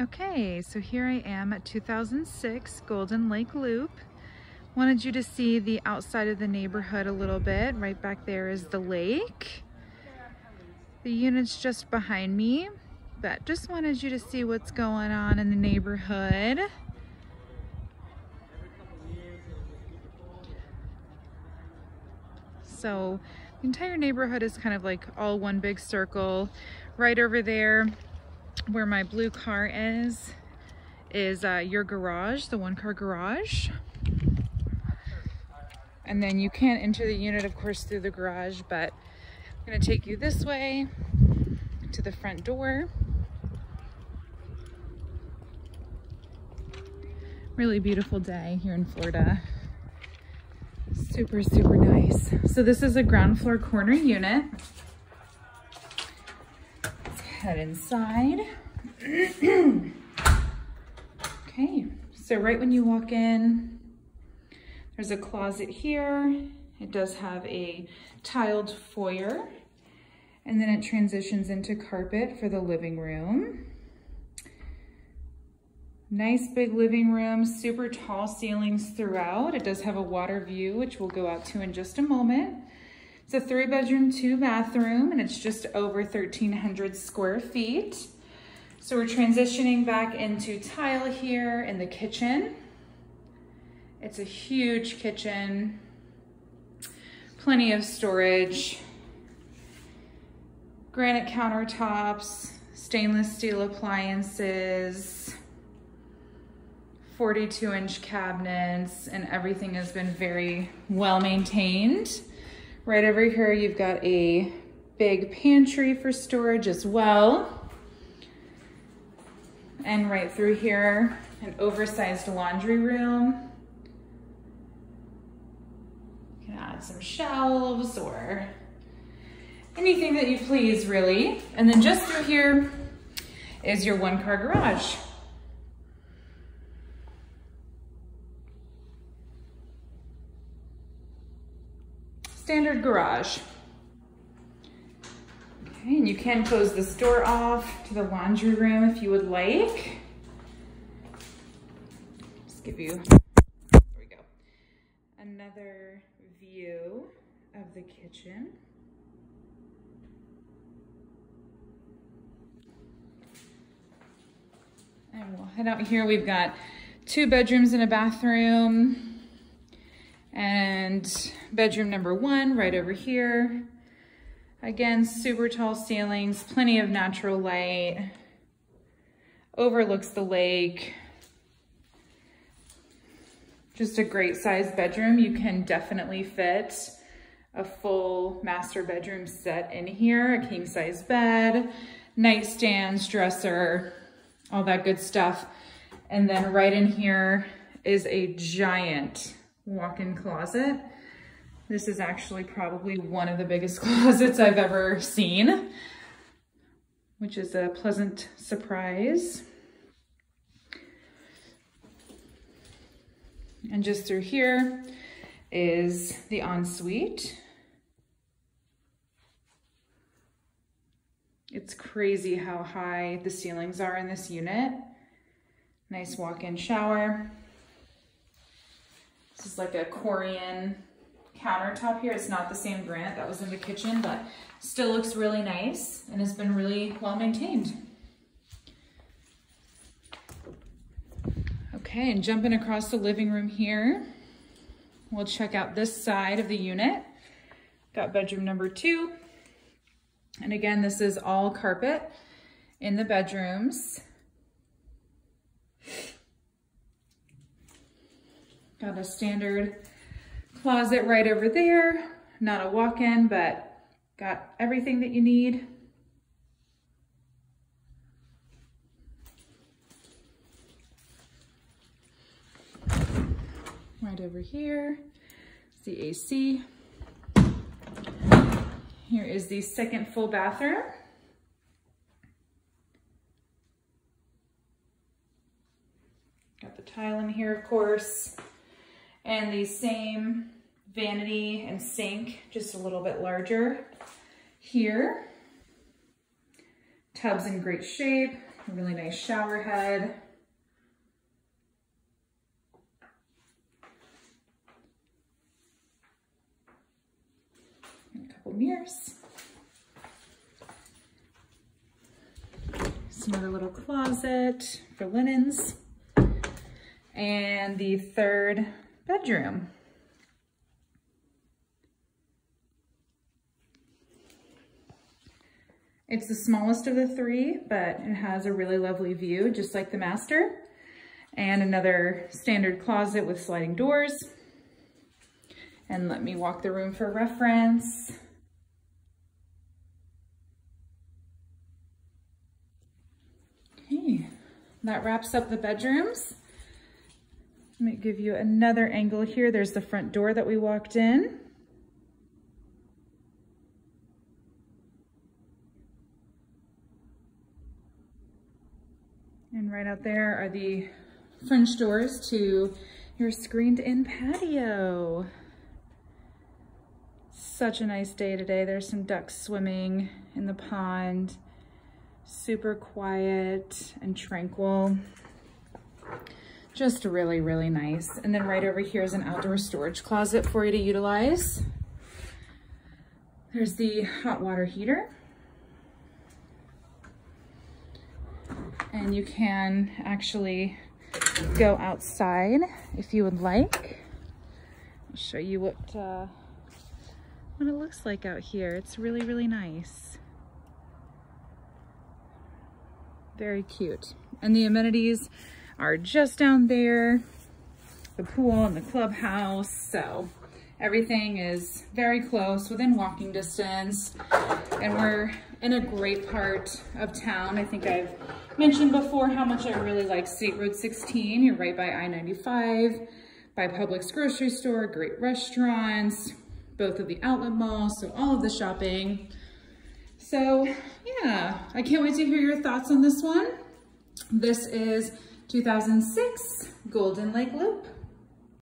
Okay, so here I am at 2006 Golden Lake Loop. Wanted you to see the outside of the neighborhood a little bit. Right back there is the lake. The unit's just behind me, but just wanted you to see what's going on in the neighborhood. So the entire neighborhood is kind of like all one big circle. Right over there where my blue car is, is uh, your garage, the one car garage. And then you can't enter the unit, of course, through the garage, but I'm gonna take you this way to the front door. Really beautiful day here in Florida. Super, super nice. So this is a ground floor corner unit head inside. okay, so right when you walk in, there's a closet here. It does have a tiled foyer, and then it transitions into carpet for the living room. Nice big living room, super tall ceilings throughout. It does have a water view, which we'll go out to in just a moment. It's a three bedroom, two bathroom, and it's just over 1,300 square feet. So we're transitioning back into tile here in the kitchen. It's a huge kitchen, plenty of storage, granite countertops, stainless steel appliances, 42 inch cabinets, and everything has been very well maintained. Right over here, you've got a big pantry for storage as well. And right through here, an oversized laundry room. You can add some shelves or anything that you please, really. And then just through here is your one car garage. Standard garage. Okay, and you can close this door off to the laundry room if you would like. Just give you, there we go, another view of the kitchen. And we'll head out here. We've got two bedrooms and a bathroom. And bedroom number one right over here. Again, super tall ceilings, plenty of natural light. Overlooks the lake. Just a great size bedroom. You can definitely fit a full master bedroom set in here, a king size bed, nightstands, dresser, all that good stuff. And then right in here is a giant walk-in closet. This is actually probably one of the biggest closets I've ever seen, which is a pleasant surprise. And just through here is the ensuite. It's crazy how high the ceilings are in this unit. Nice walk-in shower. This is like a Corian countertop here. It's not the same granite that was in the kitchen, but still looks really nice and has been really well maintained. Okay, and jumping across the living room here, we'll check out this side of the unit. Got bedroom number two. And again, this is all carpet in the bedrooms. Got a standard closet right over there. Not a walk-in, but got everything that you need. Right over here, the AC. Here is the second full bathroom. Got the tile in here, of course and the same vanity and sink, just a little bit larger here. Tub's in great shape. Really nice shower head. And a couple mirrors. Another little closet for linens. And the third bedroom. It's the smallest of the three, but it has a really lovely view, just like the master. And another standard closet with sliding doors. And let me walk the room for reference. Okay, that wraps up the bedrooms. Let me give you another angle here. There's the front door that we walked in. And right out there are the French doors to your screened in patio. Such a nice day today. There's some ducks swimming in the pond. Super quiet and tranquil. Just really, really nice. And then right over here is an outdoor storage closet for you to utilize. There's the hot water heater. and you can actually go outside if you would like. I'll show you what, uh, what it looks like out here. It's really, really nice. Very cute. And the amenities are just down there, the pool and the clubhouse. So everything is very close within walking distance. And we're in a great part of town. I think I've mentioned before how much I really like State Road 16. You're right by I-95, by Publix grocery store, great restaurants, both of the outlet malls, so all of the shopping. So yeah, I can't wait to hear your thoughts on this one. This is 2006 Golden Lake Loop.